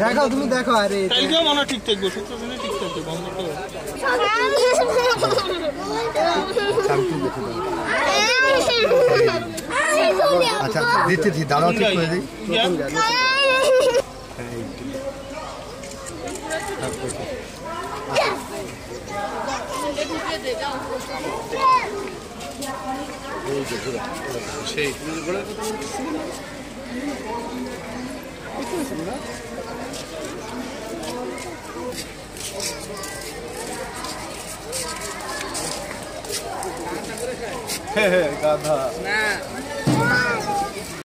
দেখো তুমি দেখো আরে কালকেও মনে ঠিক থাকব শুক্রবার ঠিক থাকবে বন্ধ করো। আচ্ছা দিচ্ছি দিচ্ছি দাঁড়াও ঠিক করে দিই। সেই। गाधा